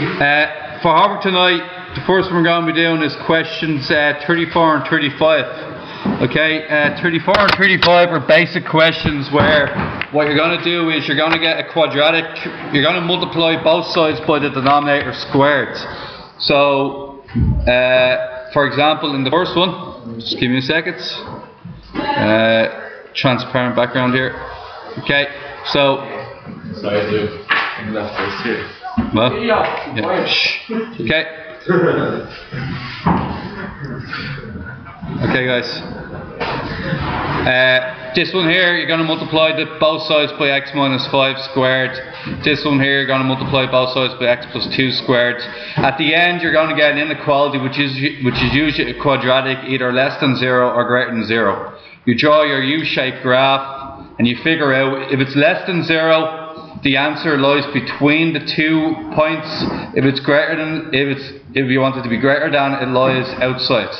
Uh, for homework tonight, the first one we're going to be doing is questions uh, 34 and 35. Okay, uh, 34 and 35 are basic questions where what you're going to do is you're going to get a quadratic, you're going to multiply both sides by the denominator squared. So, uh, for example, in the first one, just give me a second. Uh, transparent background here. Okay, so. Sorry, left here. Well, yeah. Shh. Okay. Okay, guys. Uh, this one here, you're going to multiply the both sides by x minus 5 squared. This one here, you're going to multiply both sides by x plus 2 squared. At the end, you're going to get an inequality, which is which is usually a quadratic, either less than 0 or greater than 0. You draw your U-shaped graph, and you figure out if it's less than 0, the answer lies between the two points. If it's greater than, if it's, if you want it to be greater than, it lies outside.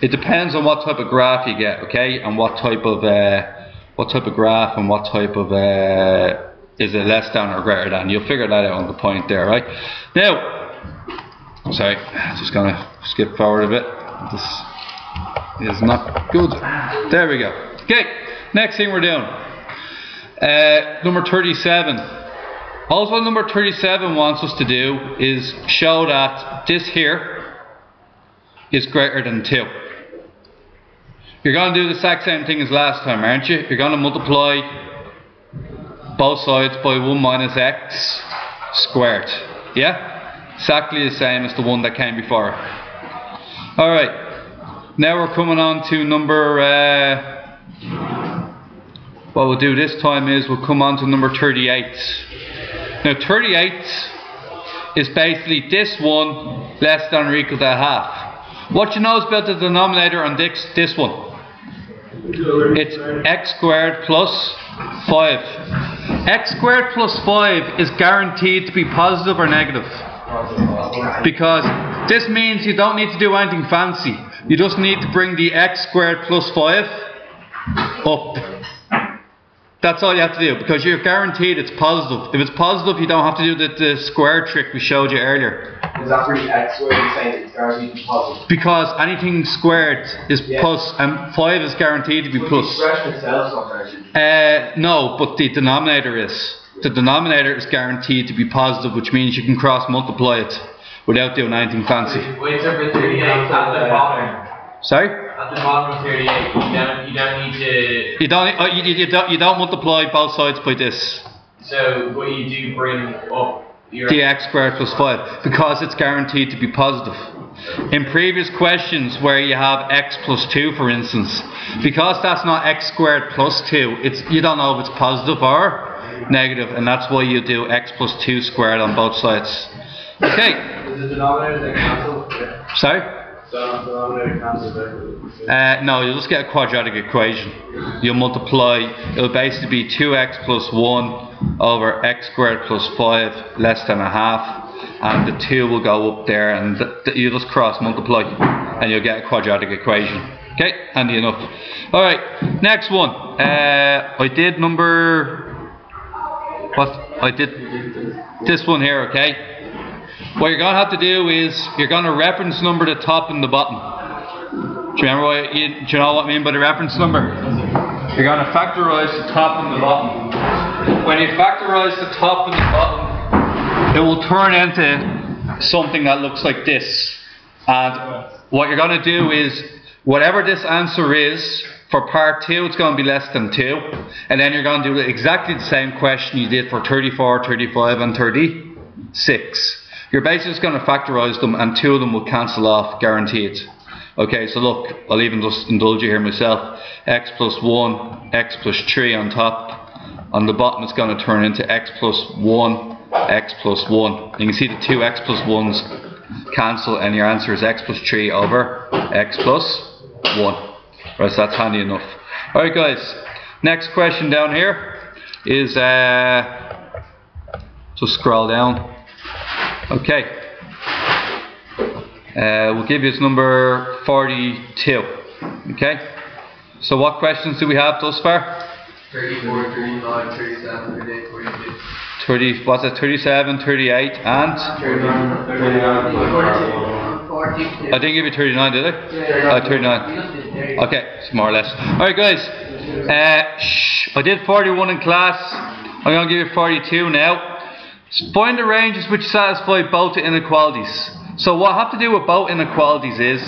It depends on what type of graph you get, okay, and what type of, uh, what type of graph and what type of, uh, is it less than or greater than? You'll figure that out on the point there, right? Now, sorry, just gonna skip forward a bit. This is not good. There we go. Okay, next thing we're doing. Uh, number 37. Also, number 37 wants us to do is show that this here is greater than 2. You're going to do the exact same thing as last time, aren't you? You're going to multiply both sides by 1 minus x squared. Yeah? Exactly the same as the one that came before. Alright. Now we're coming on to number... Uh, what we'll do this time is we'll come on to number 38. Now 38 is basically this one less than or equal to a half. What you know is about the denominator on this, this one? It's x squared plus 5. x squared plus 5 is guaranteed to be positive or negative. Because this means you don't need to do anything fancy. You just need to bring the x squared plus 5 up. That's all you have to do because you're guaranteed it's positive. If it's positive, you don't have to do the, the square trick we showed you earlier. Is that for x squared you're saying it's guaranteed to be positive? Because anything squared is Yeah. plus and 5 is guaranteed to be But plus. The expression itself is not. Uh, no, but the denominator is. The denominator is guaranteed to be positive, which means you can cross multiply it without doing anything fancy. Wait, so for 38 at the bottom, Sorry? At the bottom of 38, you don't, you don't need to, You don't, uh, you, you, don't, you don't multiply both sides by this. so what you do bring up your, the x squared plus 5 because it's guaranteed to be positive. In previous questions where you have x plus 2 for instance, because that's not x squared plus 2, it's you don't know if it's positive or negative and that's why you do x plus 2 squared on both sides. Okay, Is the denominator cancelled? sorry? Uh, no, you'll just get a quadratic equation. You'll multiply, it'll basically be 2x plus 1 over x squared plus 5 less than a half. And the 2 will go up there and you just cross multiply and you'll get a quadratic equation. Okay, handy enough. Alright, next one. Uh, I did number. What? I did this one here, okay? What you're going to have to do is you're going to reference number the top and the bottom. Do you remember what you, do you know what I mean by the reference number? You're going to factorize the top and the bottom. When you factorize the top and the bottom, it will turn into something that looks like this. And what you're going to do is, whatever this answer is, for part 2 it's going to be less than 2. And then you're going to do exactly the same question you did for 34, 35 and 36. You're basically just going to factorize them and two of them will cancel off guaranteed. Okay, so look, I'll even just indulge you here myself. x plus 1, x plus 3 on top. On the bottom it's going to turn into x plus 1, x plus 1. You can see the two x plus 1s cancel and your answer is x plus 3 over x plus 1. Right, so that's handy enough. Alright guys, next question down here is, uh, just scroll down. Okay. Uh, we'll give you his number 42. Okay? So what questions do we have thus far? 34, 39, 37, 38, 42. 30, what's it, 37, 38, and? I didn't give you 39, did I? Uh, 39. Okay, it's more or less. Alright, guys. Uh, shh, I did 41 in class. I'm going to give you 42 now. Find the ranges which satisfy both inequalities. So, what I have to do with both inequalities is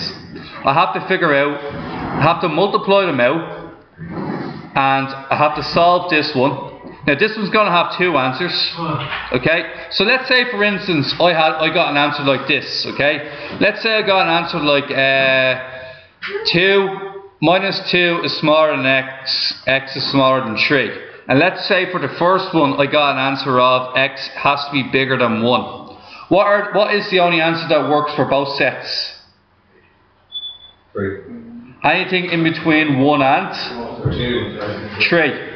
I have to figure out, I have to multiply them out, and I have to solve this one. Now this one's going to have two answers. Okay, so let's say for instance I had I got an answer like this. Okay, let's say I got an answer like uh, two minus two is smaller than x, x is smaller than three. And let's say for the first one I got an answer of x has to be bigger than one. What are what is the only answer that works for both sets? Three. Anything in between one and Two. three.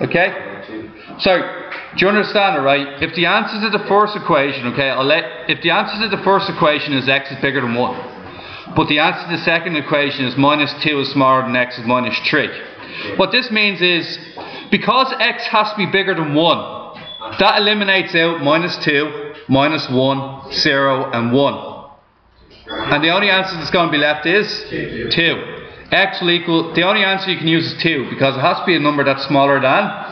Okay? So, do you understand it, right? If the answer to the first equation, okay, I'll let, if the answer to the first equation is x is bigger than 1, but the answer to the second equation is minus 2 is smaller than x is minus 3. What this means is, because x has to be bigger than 1, that eliminates out minus 2, minus 1, 0 and 1. And the only answer that's going to be left is 2. X will equal, the only answer you can use is 2 because it has to be a number that's smaller than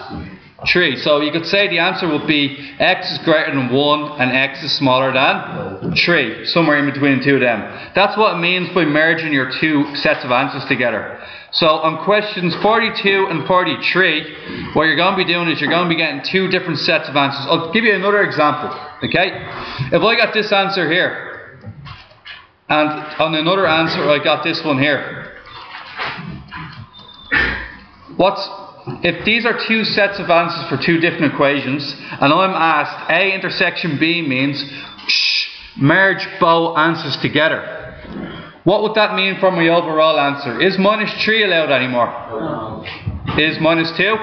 3. So you could say the answer would be x is greater than 1 and x is smaller than 3. Somewhere in between the two of them. That's what it means by merging your two sets of answers together. So on questions 42 and 43, what you're going to be doing is you're going to be getting two different sets of answers. I'll give you another example. Okay? If I got this answer here, and on another answer I got this one here. What's if these are two sets of answers for two different equations, and I'm asked A intersection B means shh, merge both answers together. What would that mean for my overall answer? Is minus 3 allowed anymore? No. Is minus 2?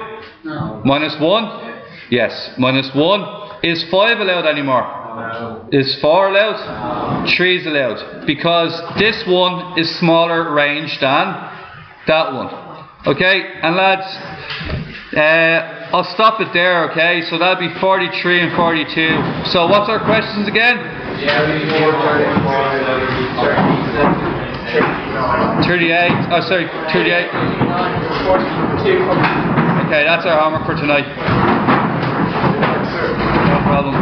No. Minus 1? Yes, minus 1. Is 5 allowed anymore? No. Is 4 allowed? No. 3 is allowed. Because this one is smaller range than that one. Okay, and lads, uh, I'll stop it there, okay? So that'll be 43 and 42. So what's our questions again? 38, oh sorry, 38. Okay, that's our homework for tonight. No problem.